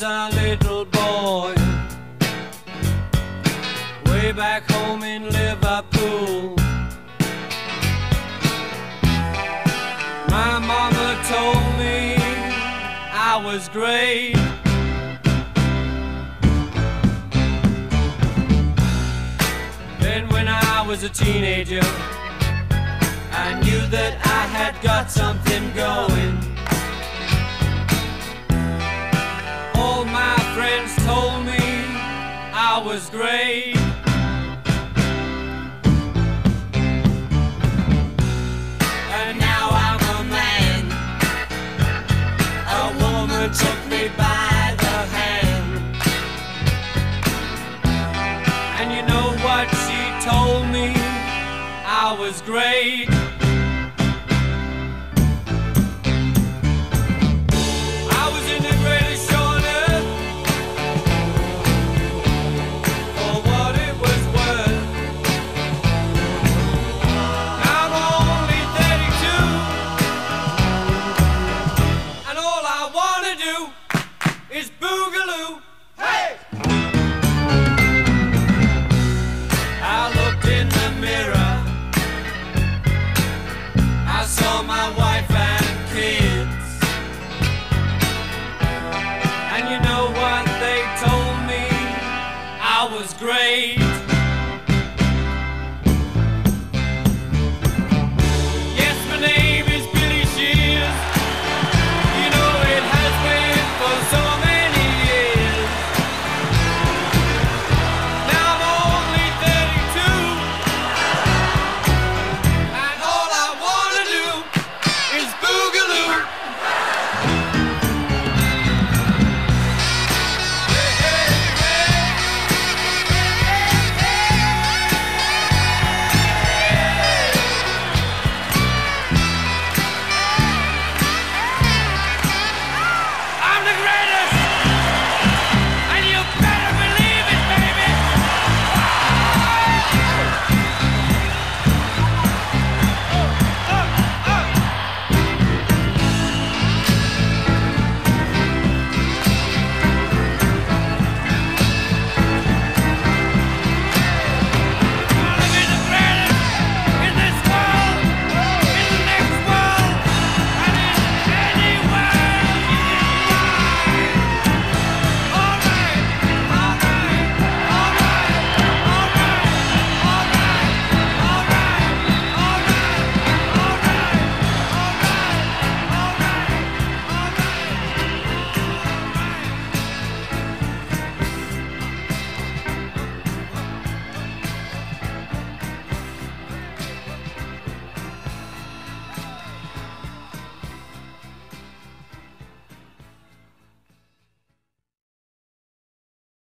was a little boy way back home in Liverpool. My mama told me I was great. Then when I was a teenager, I knew that I had got something going. I was great. And now I'm a man. A woman took me by the hand. And you know what she told me? I was great. was great.